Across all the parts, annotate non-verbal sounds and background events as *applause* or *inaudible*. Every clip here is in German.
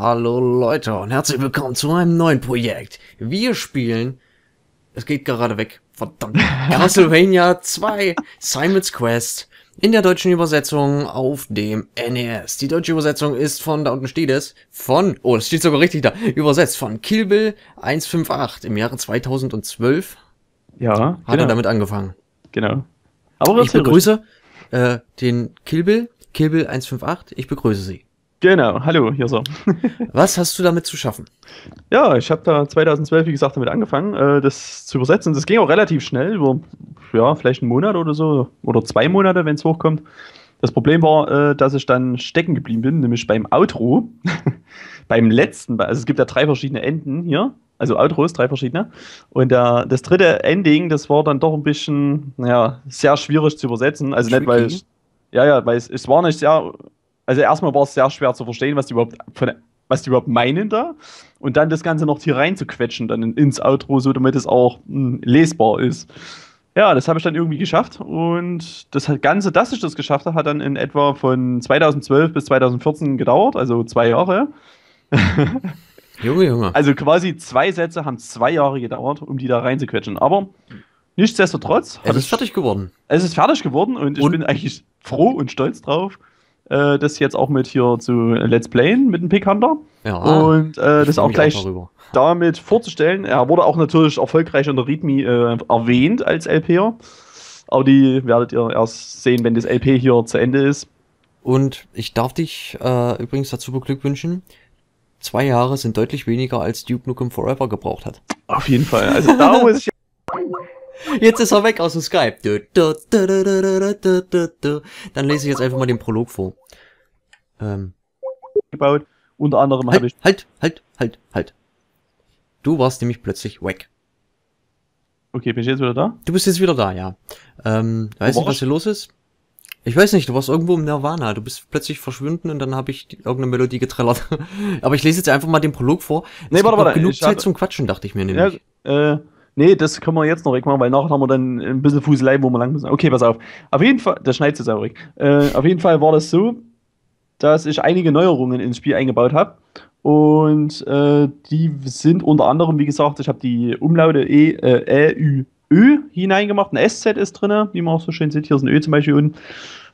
Hallo Leute und herzlich willkommen zu einem neuen Projekt. Wir spielen, es geht gerade weg, verdammt, *laughs* Castlevania 2 Simon's Quest in der deutschen Übersetzung auf dem NES. Die deutsche Übersetzung ist von, da unten steht es, von, oh, das steht sogar richtig da, übersetzt von Kill Bill 158 im Jahre 2012. Ja, Hat genau. er damit angefangen. genau. Aber Ich begrüße äh, den Kill Bill, Kill Bill 158, ich begrüße Sie. Genau, hallo, hier so. *laughs* Was hast du damit zu schaffen? ja, ich habe da 2012, wie gesagt, damit angefangen, äh, das zu übersetzen. Das ging auch relativ schnell, über, ja, vielleicht einen Monat oder so, oder zwei Monate, wenn es hochkommt. Das Problem war, äh, dass ich dann stecken geblieben bin, nämlich beim Outro. *laughs* beim letzten, also es gibt ja drei verschiedene Enden hier, also Outros, drei verschiedene. Und der, das dritte Ending, das war dann doch ein bisschen, naja, sehr schwierig zu übersetzen. Also nicht, weil ich, ja, ja, weil es, es war nicht sehr, also erstmal war es sehr schwer zu verstehen, was die überhaupt von, was die überhaupt meinen da. Und dann das Ganze noch hier rein zu quetschen, dann in- ins Outro, so damit es auch mh, lesbar ist. Ja, das habe ich dann irgendwie geschafft. Und das Ganze, dass ich das geschafft habe, hat dann in etwa von 2012 bis 2014 gedauert, also zwei Jahre. *laughs* Junge, Junge. Also quasi zwei Sätze haben zwei Jahre gedauert, um die da reinzuquetschen. Aber nichtsdestotrotz, Es ist fertig geworden. es ist fertig geworden und ich Und? bin eigentlich froh und stolz drauf, äh, das jetzt auch mit hier zu Let's Playen mit dem Pick Hunter Ja. und äh, das auch gleich darüber. damit vorzustellen. Er wurde auch natürlich erfolgreich unter README äh, erwähnt als LPer, aber die werdet ihr erst sehen, wenn das LP hier zu Ende ist. Und ich darf dich äh, übrigens dazu beglückwünschen. Zwei Jahre sind deutlich weniger als Duke Nukem Forever gebraucht hat. Auf jeden Fall. Also da *laughs* muss ich Jetzt ist er weg aus dem Skype. Dann lese ich jetzt einfach mal den Prolog vor. Ähm. Gebaut. Unter anderem halt, habe ich. Halt, halt, halt, halt. Du warst nämlich plötzlich weg. Okay, bin ich jetzt wieder da? Du bist jetzt wieder da, ja. Ähm, weißt du, was hier los ist? Ich weiß nicht, du warst irgendwo im Nirvana, du bist plötzlich verschwunden und dann habe ich die, irgendeine Melodie getrellert. *laughs* Aber ich lese jetzt einfach mal den Prolog vor. Es nee, warte, warte. Genug Zeit hatte... zum Quatschen, dachte ich mir nämlich. Ja, äh, nee, das können wir jetzt noch wegmachen, weil nachher haben wir dann ein bisschen Fuselei, wo wir lang müssen. Okay, pass auf. Auf jeden Fall, das schneidet jetzt auch weg. Äh, auf jeden Fall war das so, dass ich einige Neuerungen ins Spiel eingebaut habe. Und äh, die sind unter anderem, wie gesagt, ich habe die Umlaute E, äh, Ü, Ö hineingemacht. Ein SZ ist drin, wie man auch so schön sieht. Hier ist ein Ö zum Beispiel unten.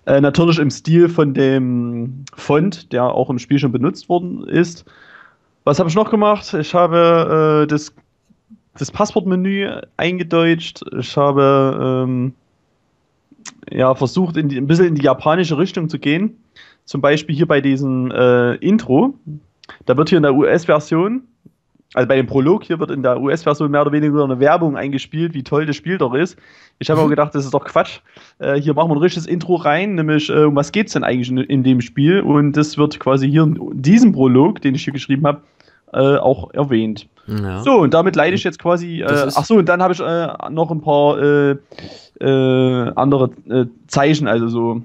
Äh, natürlich im Stil von dem Font, der auch im Spiel schon benutzt worden ist. Was habe ich noch gemacht? Ich habe äh, das, das Passwortmenü eingedeutscht. Ich habe ähm, ja, versucht, in die, ein bisschen in die japanische Richtung zu gehen. Zum Beispiel hier bei diesem äh, Intro. Da wird hier in der US-Version, also bei dem Prolog hier wird in der US-Version mehr oder weniger eine Werbung eingespielt, wie toll das Spiel doch ist. Ich habe auch gedacht, das ist doch Quatsch. Äh, hier machen wir ein richtiges Intro rein, nämlich äh, um was geht es denn eigentlich in, in dem Spiel? Und das wird quasi hier in diesem Prolog, den ich hier geschrieben habe, äh, auch erwähnt. Ja. So, und damit leite ich jetzt quasi. Äh, ach so, und dann habe ich äh, noch ein paar äh, äh, andere äh, Zeichen, also so,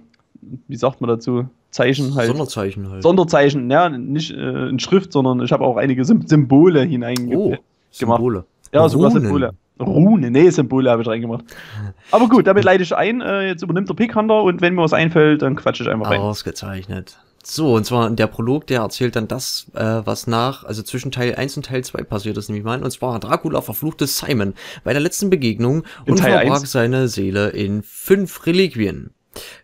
wie sagt man dazu? Zeichen halt. Sonderzeichen halt. Sonderzeichen, ja, nicht äh, in Schrift, sondern ich habe auch einige Sym Symbole hineingemacht. oh, Symbole. Ja, sogar Runen. Symbole. Rune, nee, Symbole habe ich reingemacht. *laughs* Aber gut, damit leite ich ein. Jetzt übernimmt der Pickhunter und wenn mir was einfällt, dann quatsche ich einfach rein. Ausgezeichnet. So, und zwar der Prolog, der erzählt dann das, äh, was nach, also zwischen Teil 1 und Teil 2 passiert ist, nämlich mal. Und zwar Dracula verfluchte Simon bei der letzten Begegnung In und Teil verbarg 1? seine Seele in fünf Reliquien.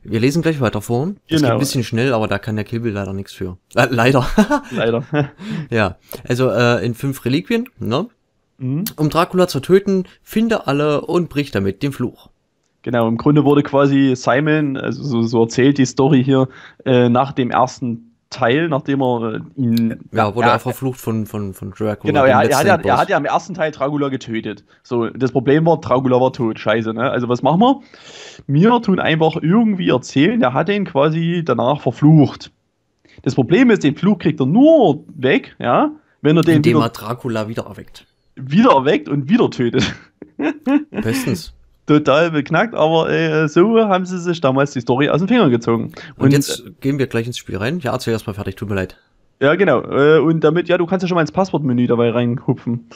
Wir lesen gleich weiter vor. Das geht Genau. ein bisschen schnell, aber da kann der Kill Bill leider nichts für. Äh, leider. *laughs* Leider. *laughs* ja. Also äh, in fünf Reliquien, ne? mhm. Um Dracula zu töten, finde alle und brich damit den Fluch. Genau, im Grunde wurde quasi Simon, also so, so erzählt die Story hier, äh, nach dem ersten Teil, nachdem er äh, ihn. Ja, wurde er verflucht von, von, von Dracula. Genau, er, er, hat ja, er hat ja im ersten Teil Dracula getötet. So, das Problem war, Dracula war tot. Scheiße, ne? Also, was machen wir? Wir tun einfach irgendwie erzählen, er hat ihn quasi danach verflucht. Das Problem ist, den Fluch kriegt er nur weg, ja, wenn er den Indem wieder, er Dracula wieder erweckt. wieder erweckt und wieder tötet. *laughs* Bestens. Total beknackt, aber äh, so haben sie sich damals die Story aus den Fingern gezogen. Und, jetzt gehen wir gleich ins Spiel rein. Ja, erzähl erstmal fertig, tut mir leid. Ja, genau. Äh, und damit, ja, du kannst ja schon mal ins Passwortmenü dabei reinhupfen.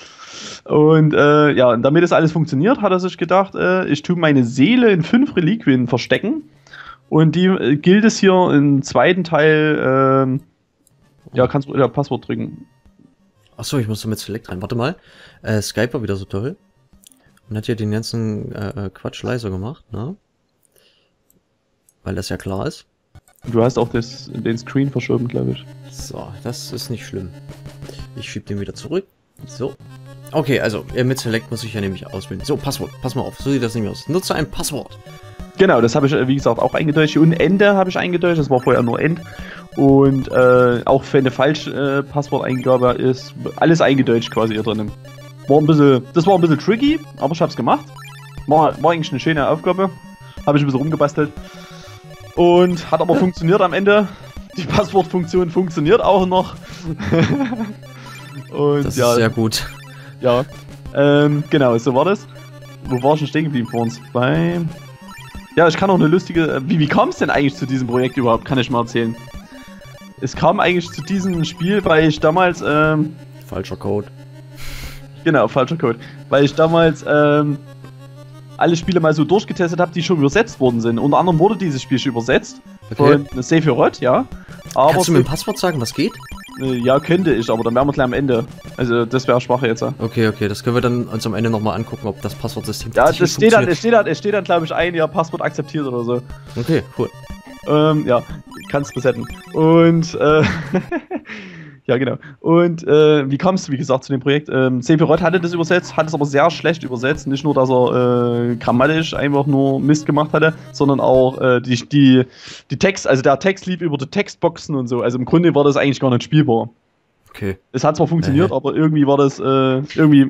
Und äh, ja, und damit das alles funktioniert, hat er sich gedacht, äh, ich tue meine Seele in fünf Reliquien verstecken. Und die äh, gilt es hier im zweiten Teil ähm, Ja, kannst du ja, Passwort drücken. Achso, ich muss damit Select rein. Warte mal. Äh, Skype war wieder so toll. Und hat hier den ganzen äh, Quatsch leiser gemacht, ne? Weil das ja klar ist. Du hast auch das, den Screen verschoben, glaube ich. So, das ist nicht schlimm. Ich schieb den wieder zurück. So. Okay, also äh, mit Select muss ich ja nämlich auswählen. So, Passwort. Pass mal auf. So sieht das nämlich aus. Nutze ein Passwort. Genau, das habe ich, äh, wie gesagt, auch eingedeutscht. Und Ende habe ich eingedeutscht. Das war vorher nur End. Und äh, auch für eine falsche äh, Passworteingabe ist alles eingedeutscht quasi hier drin. War ein bisschen, das war ein bisschen tricky, aber ich habe es gemacht. War, war eigentlich eine schöne Aufgabe. Habe ich ein bisschen rumgebastelt. Und hat aber funktioniert am Ende. Die *laughs* Passwortfunktion funktioniert auch noch. *laughs* Und das ja, ist sehr gut. Ja, ähm, genau, so war das. Wo war ich schon stehen geblieben vor uns? Bei. Ja, ich kann auch eine lustige. Wie, wie kam es denn eigentlich zu diesem Projekt überhaupt? Kann ich mal erzählen. Es kam eigentlich zu diesem Spiel, weil ich damals. Ähm, falscher Code. Genau, falscher Code. Weil ich damals ähm, alle Spiele mal so durchgetestet habe, die schon übersetzt worden sind. Unter anderem wurde dieses Spiel schon übersetzt. Okay. Von Sephiroth, ja. Aber Kannst du mir ein Passwort sagen, was geht? Äh, ja, könnte ich, aber dann wären wir gleich am Ende. Also, das wäre schwach jetzt. Okay, okay, das können wir dann uns am Ende nochmal angucken, ob das Passwortsystem Ja, das steht dann, es steht dann, es steht dann, glaube ich, ein, ja, Passwort akzeptiert oder so. Okay, cool. Ähm, ja, kannst resetten. Und, äh, *laughs* Ja, genau. Und äh, wie kam es, wie gesagt, zu dem Projekt? Ähm, Sephiroth hatte das übersetzt, hat es aber sehr schlecht übersetzt. Nicht nur, dass er äh, grammatisch einfach nur Mist gemacht hatte, sondern auch äh, die, die, die Text, also der Text lief über die Textboxen und so. Also im Grunde war das eigentlich gar nicht spielbar. Okay. Es hat zwar funktioniert, äh. aber irgendwie war das, äh, irgendwie,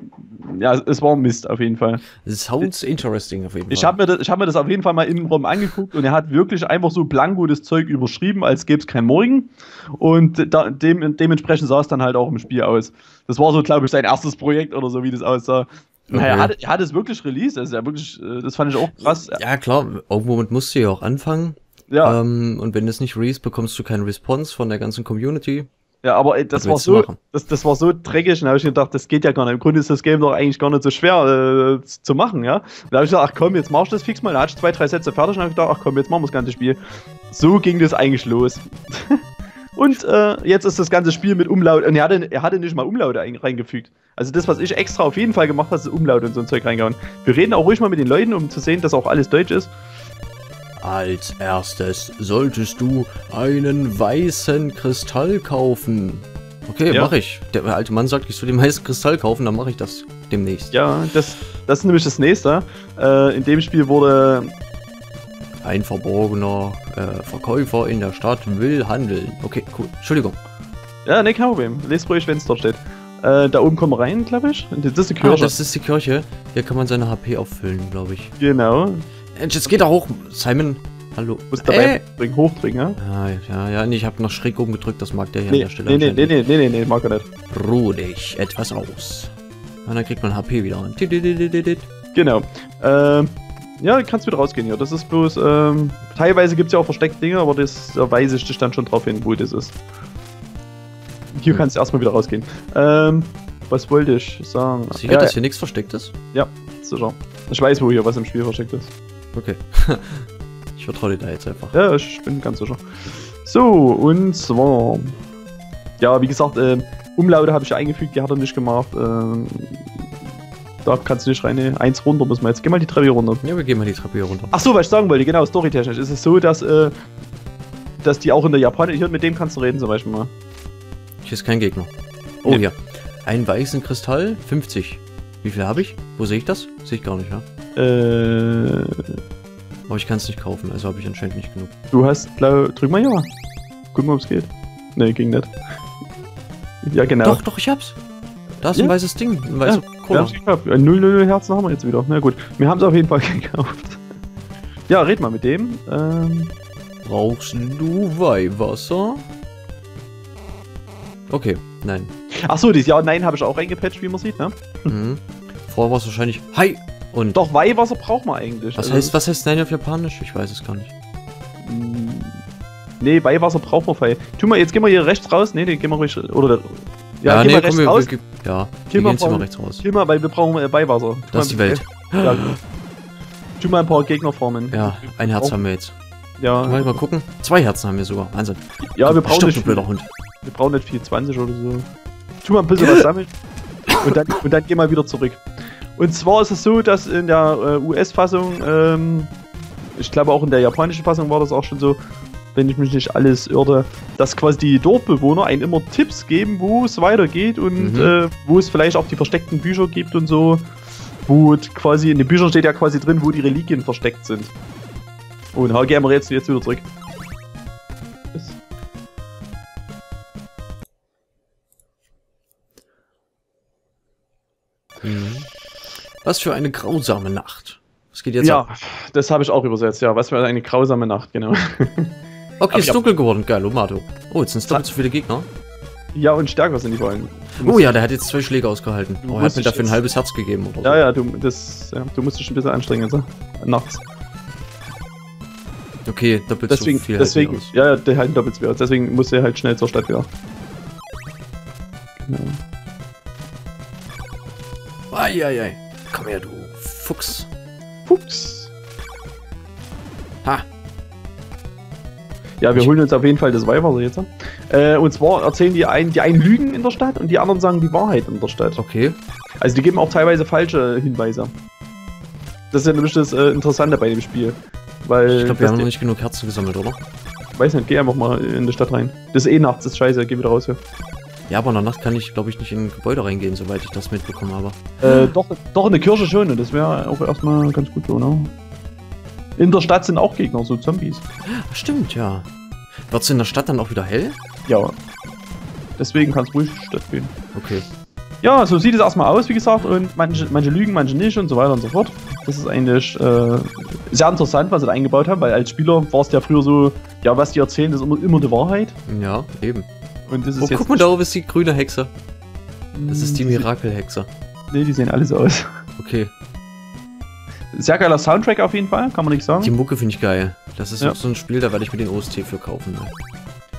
ja, es war Mist auf jeden Fall. Sounds interesting auf jeden Fall. Ich habe mir, das, hab mir das auf jeden Fall mal Raum angeguckt und er hat wirklich einfach so blanko das Zeug überschrieben, als gäbe es kein Morgen. Und da, dem, dementsprechend sah es dann halt auch im Spiel aus. Das war so, glaube ich, sein erstes Projekt oder so, wie das aussah. Okay. Naja, er hat, er hat es wirklich released, also er wirklich, äh, das fand ich auch krass. Ja, klar, irgendwo musst du ja auch anfangen. Ja. Ähm, und wenn du es nicht release, bekommst du keinen Response von der ganzen Community. Ja, aber das war so, das, das war so dreckig, und da habe ich gedacht, das geht ja gar nicht. Im Grunde ist das Game doch eigentlich gar nicht so schwer äh, zu machen, ja. Und da habe ich gedacht, ach komm, jetzt mach ich das fix mal. Da hatte ich zwei, drei Sätze fertig und habe ich gedacht, ach komm, jetzt machen wir das ganze Spiel. So ging das eigentlich los. *laughs* und äh, jetzt ist das ganze Spiel mit Umlaut. Und er hatte, er hatte nicht mal Umlaute reingefügt. Also das, was ich extra auf jeden Fall gemacht habe, ist Umlaut und so ein Zeug reingehauen. Wir reden auch ruhig mal mit den Leuten, um zu sehen, dass auch alles Deutsch ist. Als erstes solltest du einen weißen Kristall kaufen. Okay, ja. mache ich. Der alte Mann sagt, ich soll den weißen Kristall kaufen, dann mache ich das demnächst. Ja, das, das ist nämlich das nächste. Äh, in dem Spiel wurde... Ein verborgener äh, Verkäufer in der Stadt will handeln. Okay, cool. Entschuldigung. Ja, ne, kein Problem. Lest ruhig, wenn es dort steht. Äh, da oben kommen wir rein, glaube ich. Das ist die Kirche. Ah, das ist die Kirche. Hier kann man seine HP auffüllen, glaube ich. Genau. Jetzt geht er hoch. Simon, hallo. Du musst dabei äh. bringen, hochdringen, ja? Ja, ja, ja. Nee, ich habe noch schräg oben gedrückt, das mag der hier nee, an der Stelle. Nee, nee, nee, nee, nee, nee, nee, mag er nicht. Ruh dich etwas aus. Und dann kriegt man HP wieder. Genau. Ähm, ja, kannst wieder rausgehen hier. Das ist bloß, ähm, teilweise gibt es ja auch versteckte Dinge, aber das da weise ich dich dann schon drauf hin, wo das ist. Hier hm. kannst du erstmal wieder rausgehen. Ähm, was wollte ich sagen? Sicher, ja, dass hier nichts versteckt ist? Ja, sicher. Ich weiß, wo hier was im Spiel versteckt ist. Okay. *laughs* ich vertraue dir da jetzt einfach. Ja, ich bin ganz sicher. So, und zwar. Ja, wie gesagt, äh, Umlaute habe ich eingefügt, die hat er nicht gemacht. Äh, da kannst du nicht rein. Eins runter müssen wir jetzt. Geh mal die Treppe hier runter. Ja, wir gehen mal die Treppe hier runter. Ach so, was ich sagen wollte, genau, storytechnisch ist es so, dass, äh, dass die auch in der Japan. Hier mit dem kannst du reden zum Beispiel mal. Hier ist kein Gegner. Oh, ja. hier. Ein weißen Kristall, 50. Wie viel habe ich? Wo sehe ich das? Sehe ich gar nicht, ja? Äh. Aber ich kann es nicht kaufen, also habe ich anscheinend nicht genug. Du hast, glaub, drück mal ja. Guck mal, ob es geht. Ne, ging nicht. Ja, genau. Doch, doch, ich hab's. Da ist ja? ein weißes Ding, ein weißer ja, Cola. Ja, 000 Herzen haben wir jetzt wieder. Na gut, wir haben es auf jeden Fall *laughs* gekauft. Ja, red mal mit dem. Ähm. Brauchst du Weihwasser? Okay, nein. Achso, dieses Ja Nein habe ich auch reingepatcht, wie man sieht, ne? Mhm. Vorher war es wahrscheinlich Hi und Doch, Weihwasser braucht man eigentlich. Was, also heißt, was heißt Nein auf Japanisch? Ich weiß es gar nicht. Mm, nee, Weihwasser braucht man Fei. Tu mal, jetzt gehen wir hier rechts raus. Nee, nee, gehen wir ruhig. Oder. Ja, ja gehen nee, wir rechts wir, raus. Wir, ja, gehen wir mal rechts raus. Geh mal, weil wir brauchen äh, Weihwasser. Tu das ist die Welt. Ja, tu mal ein paar Gegnerformen. Ja, ein Herz haben wir jetzt. Ja. Mal, mal gucken. Zwei Herzen haben wir sogar. Wahnsinn. Ja, wir brauchen Stopp, du blöder Hund. Wir brauchen nicht viel, 20 oder so. Tu mal ein bisschen was *laughs* sammeln. Und dann, und dann gehen wir wieder zurück. Und zwar ist es so, dass in der äh, US-Fassung, ähm, ich glaube auch in der japanischen Fassung war das auch schon so, wenn ich mich nicht alles irre, dass quasi die Dorfbewohner einen immer Tipps geben, wo es weitergeht und Mhm. äh, wo es vielleicht auch die versteckten Bücher gibt und so. Wo quasi in den Büchern steht ja quasi drin, wo die Reliquien versteckt sind. Und ha, gehen wir jetzt, jetzt wieder zurück. Mhm. Was für eine grausame Nacht. Was geht jetzt Ja, ab? das habe ich auch übersetzt, ja. Was für eine grausame Nacht, genau. *laughs* Okay, ist dunkel geworden. Geil, Omato. Oh, jetzt sind es doppelt so viele Gegner. ja, und stärker sind die vor allem. Oh ja, der hat jetzt zwei Schläge ausgehalten. Oh, er hat mir dafür ein halbes Herz gegeben oder so. Ja, ja, du, das, ja, du musst dich ein bisschen anstrengen, also. Nachts. Okay, doppelt Deswegen, so viel deswegen, halten ja, ja, der halten doppelt so viel aus. Deswegen muss er halt schnell zur Stadt wieder. Genau. wir aus. Eieiei. Komm her, du Fuchs. Fuchs. Ha. Ja, wir Ich- holen uns auf jeden Fall das Weihwasser jetzt. Äh, und zwar erzählen die einen, die einen Lügen in der Stadt und die anderen sagen die Wahrheit in der Stadt. Okay. Also die geben auch teilweise falsche Hinweise. Das ist ja nämlich das äh, Interessante bei dem Spiel. Weil, Ich glaube, wir haben noch nicht genug Herzen gesammelt, oder? weiß nicht, geh einfach mal in die Stadt rein. Das ist eh nachts, das ist scheiße, geh wieder raus hier. Ja, aber in der Nacht kann ich, glaube ich, nicht in ein Gebäude reingehen, soweit ich das mitbekommen habe. Äh, doch, doch in der Kirche schon, und das wäre auch erstmal ganz gut so, ne? In der Stadt sind auch Gegner, so Zombies. Stimmt, ja. Wird's in der Stadt dann auch wieder hell? Ja. Deswegen kann es ruhig in die Stadt gehen. Okay. Ja, so sieht es erstmal aus, wie gesagt, und manche, manche lügen, manche nicht und so weiter und so fort. Das ist eigentlich äh, sehr interessant, was sie da eingebaut haben, weil als Spieler war es ja früher so, ja, was die erzählen, ist immer, immer die Wahrheit. Ja, eben. Und das ist Oh, jetzt. guck mal, da oben ist die grüne Hexe. Das ist die Hm, Mirakelhexe. Nee, die sehen alle so aus. Okay. Sehr geiler Soundtrack auf jeden Fall, kann man nicht sagen. Die Mucke finde ich geil. Das ist Ja. auch so ein Spiel, da werde ich mir den OST für kaufen. Ne?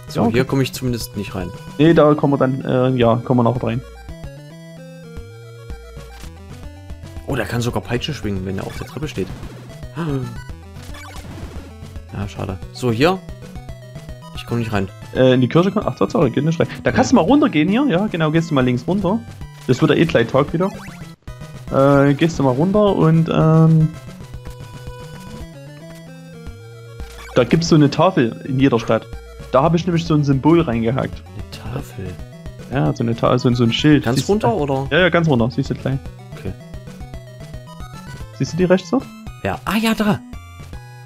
So, Ja, okay. hier komme ich zumindest nicht rein. Nee, da kommen wir dann, äh, ja, kommen wir nachher rein. Oh, der kann sogar Peitsche schwingen, wenn er auf der Treppe steht. *gasps* Ja, schade. So, hier. Ich komme nicht rein. Äh, in die Kirche kommen. Ach, Tatsache, geht nicht rein. Da kannst du mal runtergehen hier. Ja, genau, gehst du mal links runter. Das wird ja eh gleich Tag wieder. Äh, gehst du mal runter und, ähm. Da gibt's so eine Tafel in jeder Stadt. Da habe ich nämlich so ein Symbol reingehackt. Eine Tafel. Ja, so eine Tafel, so, ein- so ein Schild. Ganz Siehst du- runter, oder? Ja, ja, ganz runter. Siehst du gleich. Okay. Siehst du die rechts dort? Ja. Ah, ja, da.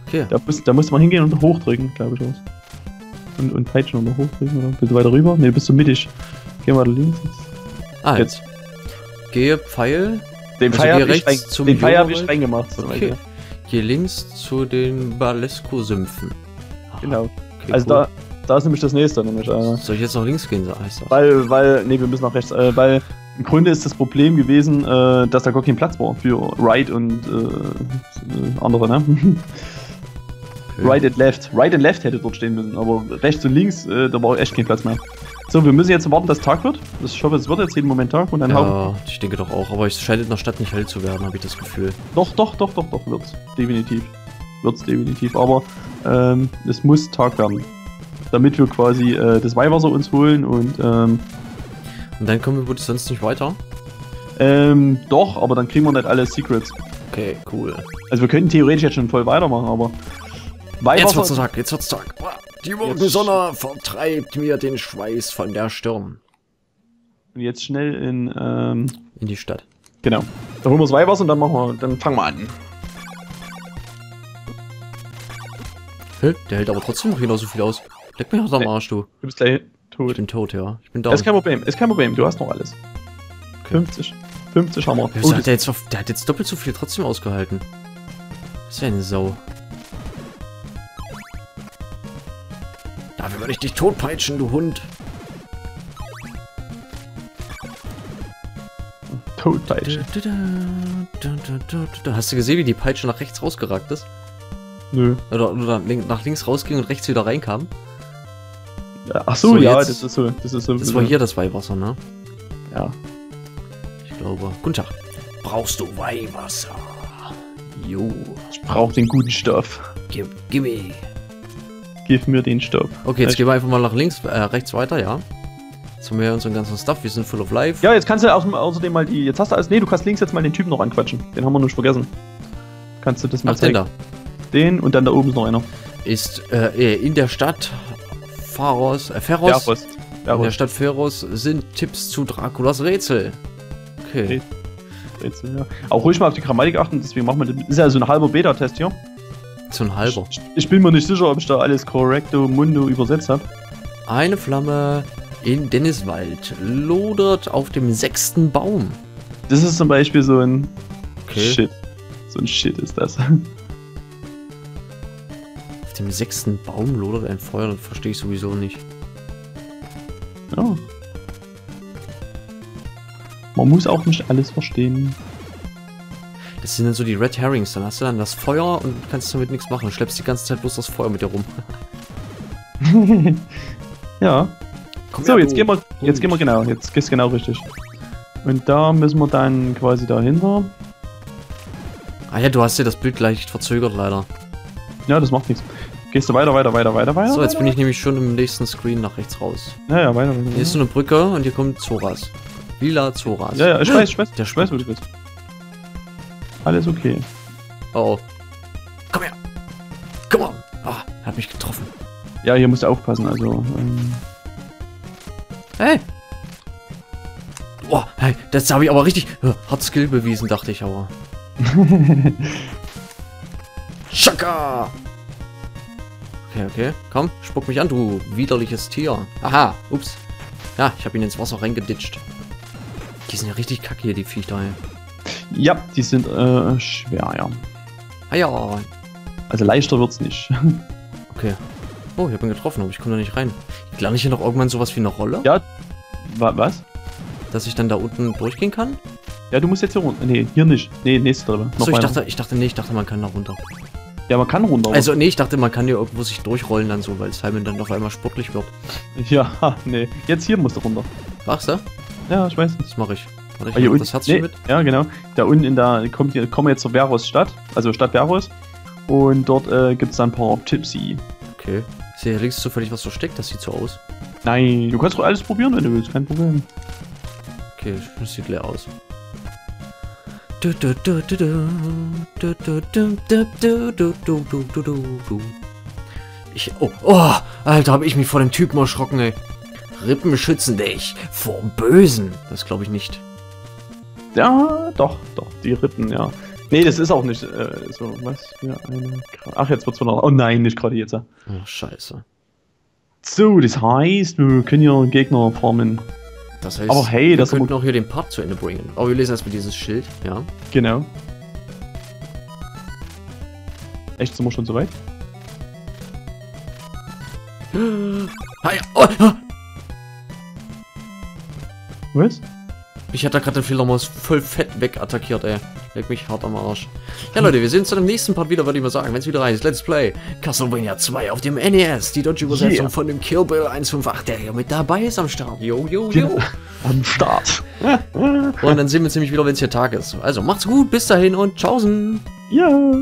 Okay. Da muss, da muss man hingehen und hochdrücken, glaube ich. Was. Und, und peitschen oder hochdrücken oder bist du weiter rüber? Ne, bist du mittig. Geh mal links. Ah, jetzt. Gehe Pfeil. Den Also Pfeil habe ich, rechts rein, zum den Pfeil hab ich reingemacht. zum Okay. Beispiel. Geh links zu den Balesco-Sümpfen. Genau. Okay, Also cool. da, da ist nämlich das nächste. Nämlich, äh, Soll ich jetzt nach links gehen, so heißt das? weil, weil, nee, wir müssen nach rechts. Äh, weil im Grunde ist das Problem gewesen, äh, dass da gar kein Platz war für Right und äh, andere, ne? *laughs* Right and Left. Right and Left hätte dort stehen müssen, aber rechts und links, äh, da war echt kein Platz mehr. So, wir müssen jetzt warten, dass Tag wird. Ich hoffe, es wird jetzt jeden Moment Tag und dann. Ja, ich denke doch auch. Aber es scheint in der Stadt nicht hell zu werden, habe ich das Gefühl. Doch, doch, doch, doch, doch, wird's. Definitiv. Wird's definitiv. Aber ähm, es muss Tag werden. Damit wir quasi äh, das Weihwasser uns holen und ähm, Und dann kommen wir wohl sonst nicht weiter. ähm, doch, aber dann kriegen wir nicht alle Secrets. Okay, cool. Also wir könnten theoretisch jetzt schon voll weitermachen, aber Jetzt wird's Weihwasser. Tag, jetzt wird's Tag. Die Morgensonne vertreibt mir den Schweiß von der Stirn. Und jetzt schnell in ähm, In die Stadt. genau. Dann holen wir das Weihwasser und dann machen wir, dann fangen wir an. Hä? Der hält aber trotzdem noch genauso viel aus. Leck mich aus am Nee. Arsch, du. Du bist gleich Ich tot. bin tot, ja. Ich bin da. Ist kein Problem, ist kein Problem, du hast noch alles. Okay. 50. 50 haben wir. Wieso Oh, der, jetzt, der hat jetzt doppelt so viel trotzdem ausgehalten. Das ist ja eine Sau. Würde ich dich totpeitschen, du Hund. Totpeitsche. Hast du gesehen, wie die Peitsche nach rechts rausgeragt ist? Nö. Oder, oder nach links rausging und rechts wieder reinkam? Ach so, So, ja, jetzt- das ist so. Das ist so. Das war hier das Weihwasser, ne? Ja. Ich glaube. Guten Tag. Brauchst du Weihwasser? Jo. Ich brauche den guten Stoff. Gib, gib mir. Gib mir den Stoff. Okay, jetzt Ich- gehen wir einfach mal nach links, äh, rechts weiter, ja. Jetzt haben wir ja unseren ganzen Stuff, wir sind full of life. Ja, jetzt kannst du außerdem, außerdem mal die. Jetzt hast du alles. Nee, du kannst links jetzt mal den Typen noch anquatschen. Den haben wir nicht vergessen. Kannst du das mal Ach, den zeigen? da. Den und dann da oben ist noch einer. Ist äh, in der Stadt Pharos, äh, Pharos, Verus. in der. Stadt Pharos sind Tipps zu Draculas Rätsel. Okay. Rätsel, ja. Auch ruhig mal auf die Grammatik achten, deswegen machen wir das. Ist ja so ein halber Beta-Test hier. So ein halber. Ich, ich bin mir nicht sicher, ob ich da alles correcto mundo übersetzt habe. Eine Flamme in Denniswald lodert auf dem sechsten Baum. Das ist zum Beispiel so ein Okay. Shit. So ein Shit ist das. Auf dem sechsten Baum lodert ein Feuer, das verstehe ich sowieso nicht. Ja. Man muss auch nicht alles verstehen. Das sind dann so die Red Herrings. Dann hast du dann das Feuer und kannst damit nichts machen. Du schleppst die ganze Zeit bloß das Feuer mit dir rum. *laughs* ja. Komm So, her, jetzt gehen wir, jetzt gehen wir genau, jetzt geht's genau richtig. Und da müssen wir dann quasi dahinter. Ah ja, du hast ja das Bild leicht verzögert leider. Ja, das macht nichts. Gehst du weiter, weiter, weiter, weiter, weiter? So, jetzt bin ich nämlich schon im nächsten Screen nach rechts raus. Ja, ja, weiter, weiter. Hier ist so eine Brücke und hier kommt Zoras. Lila Zoras. Ja, ja, ich weiß, ich weiß, Der ich weiß, wo du bist. Alles okay. Oh. Komm her. Komm on. Ah, er hat mich getroffen. Ja, hier musst du aufpassen, also. Ähm, Hey. Oh, hey, das habe ich aber richtig äh, hart Skill bewiesen, dachte ich aber. *laughs* Schaka! Okay, okay. Komm, spuck mich an, du widerliches Tier. Aha, ups. Ja, ich habe ihn ins Wasser reingeditscht. Die sind ja richtig kacke hier, die Viecher. ey. Ja, die sind äh, schwer, ja. Ah ja. Also leichter wird's nicht. *laughs* Okay. Oh, ich habe ihn getroffen, aber ich komme da nicht rein. Lerne ich hier noch irgendwann sowas wie eine Rolle? ja. Wa was? Dass ich dann da unten durchgehen kann? Ja, du musst jetzt hier runter. Nee, hier nicht. Nee, nächste Treppe. Achso, ich dachte, ich dachte, nee, ich dachte, man kann da runter. Ja, man kann runter. Also, nee, ich dachte, man kann hier irgendwo sich durchrollen dann so, weil Simon dann auf einmal sportlich wird. *laughs* Ja, nee. Jetzt hier musst du runter. Machst du? Ja, ich weiß. Das mache ich. Warte, ich ah, hier unten, das Herz nee, mit. Ja, genau. Da unten in der, kommt, kommen wir jetzt zur Verus-Stadt, also Stadt Verus. Und dort äh, gibt es dann ein paar Tipsy. Okay. Ist hier links zufällig was versteckt? Das sieht so aus. Nein, du kannst doch alles probieren, wenn du willst, kein Problem. Okay, das sieht leer aus. Ich, oh, oh, Alter, habe ich mich vor dem Typen erschrocken, ey. Rippen schützen dich vor Bösen. Das glaube ich nicht. Ja, doch, doch, die Rippen, ja. Nee, das ist auch nicht äh, so, was für eine... Ach, jetzt wird's wieder... Oh nein, nicht gerade jetzt. Oh, scheiße. So, das heißt, wir können hier Gegner formen. Das heißt, Aber hey, wir das könnten auch hier den Part zu Ende bringen. Aber wir lesen erstmal dieses Schild, ja. Genau. Echt, sind wir schon so weit? *gasps* Ah, ja. Oh, ah. Was? Ich hatte gerade den Fledermaus voll fett wegattackiert, ey. Leg mich hart am Arsch. Ja, Leute, wir sehen uns dann im nächsten Part wieder, würde ich mal sagen. Wenn es wieder heißt, Let's Play Castlevania 2 auf dem NES. Die deutsche Übersetzung Yeah. von dem Kill Bill 158, der hier mit dabei ist am Start. Jo, jo, jo. Am Start. Und dann sehen wir uns nämlich wieder, wenn es hier Tag ist. Also, macht's gut, bis dahin und tschaußen. Ja.